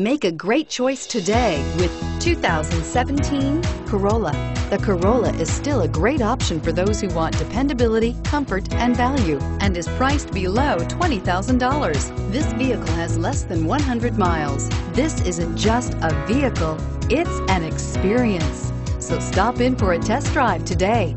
Make a great choice today with 2017 Corolla. The Corolla is still a great option for those who want dependability, comfort, and value, and is priced below $20,000. This vehicle has less than 100 miles. This isn't just a vehicle, it's an experience. So stop in for a test drive today.